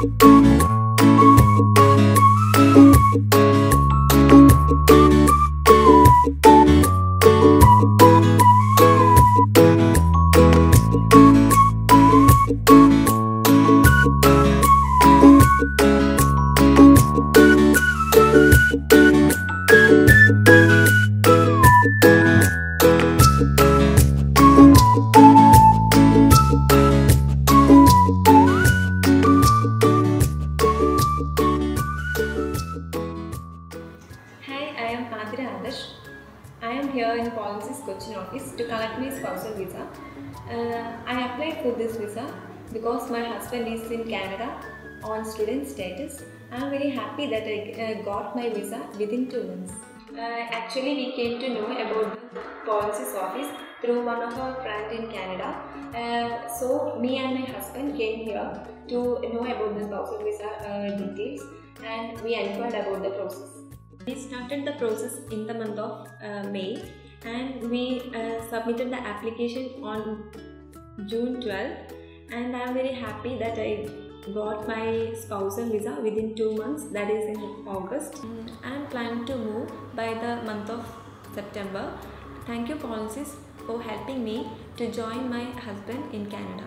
Thank I am here in Polinsys Cochin office to collect my spousal visa. Uh, I applied for this visa because my husband is in Canada on student status. I am very happy that I uh, got my visa within two months. Uh, actually, we came to know about the Polinsys office through one of our friends in Canada. Uh, so, me and my husband came here to know about the spousal visa uh, details and we inquired about the process. We started the process in the month of uh, May and we uh, submitted the application on June 12 and I am very happy that I got my spousal visa within two months that is in August. I am planning to move by the month of September. Thank you Polinsys for helping me to join my husband in Canada.